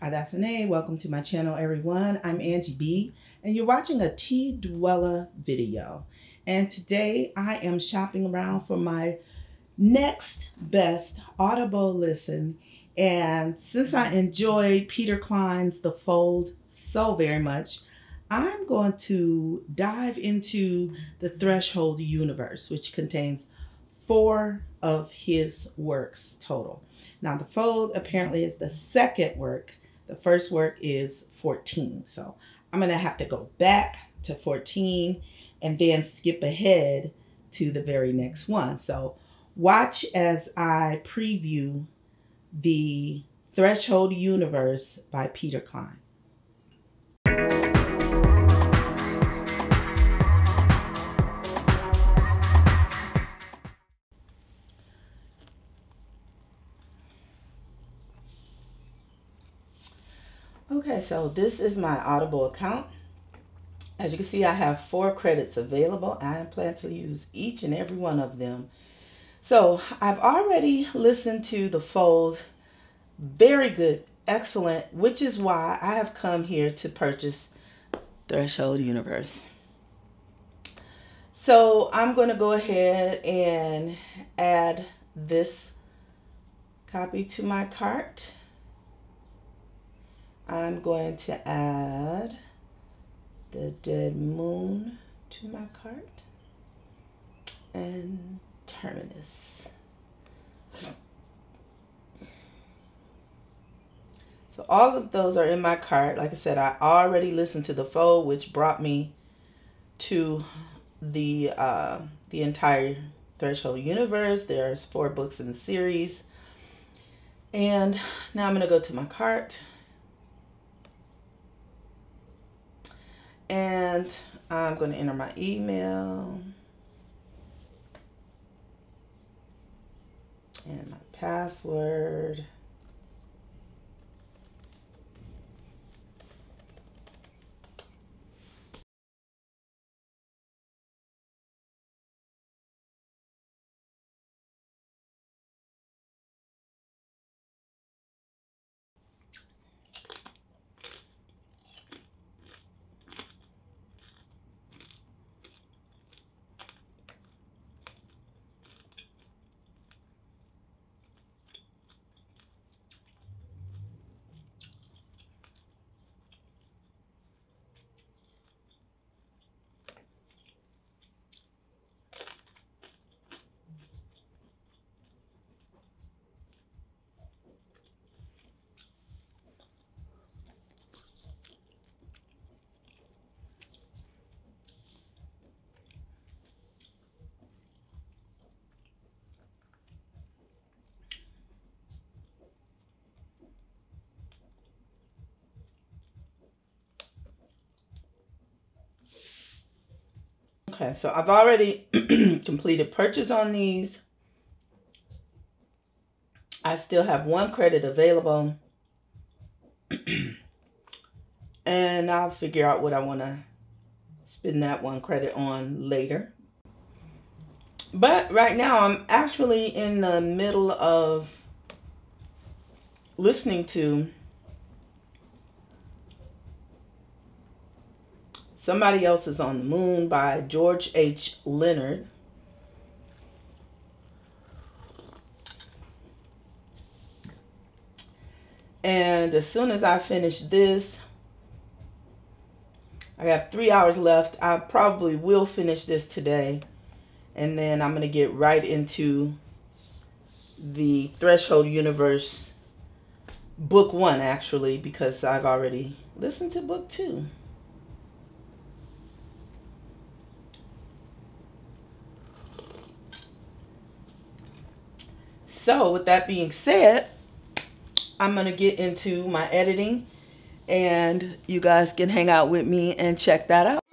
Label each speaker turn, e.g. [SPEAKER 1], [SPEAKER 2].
[SPEAKER 1] Adasane, welcome to my channel everyone. I'm Angie B and you're watching a T Dwella video. And today I am shopping around for my next best Audible listen. And since I enjoyed Peter Clines' The Fold so very much, I'm going to dive into the Threshold universe, which contains four of his works total. Now, The Fold apparently is the second work the first work is 14. So I'm going to have to go back to 14 and then skip ahead to the very next one. So watch as I preview the Threshold Universe by Peter Clines. Okay, so this is my Audible account. As you can see, I have four credits available. I plan to use each and every one of them. So I've already listened to The Fold. Very good, excellent, which is why I have come here to purchase Threshold Universe. So I'm going to go ahead and add this copy to my cart. I'm going to add the dead moon to my cart and terminus. So all of those are in my cart. Like I said, I already listened to the fold, which brought me to the uh, the entire Threshold universe. There's four books in the series. And now I'm going to go to my cart And I'm going to enter my email and my password. Okay, so I've already completed purchase on these. I still have one credit available. and I'll figure out what I want to spend that one credit on later. But right now I'm actually in the middle of listening to Somebody Else is on the Moon by George H. Leonard. And as soon as I finish this, I have three hours left. I probably will finish this today. And then I'm going to get right into the Threshold Universe book one, actually, because I've already listened to book two. So with that being said, I'm going to get into my editing and you guys can hang out with me and check that out.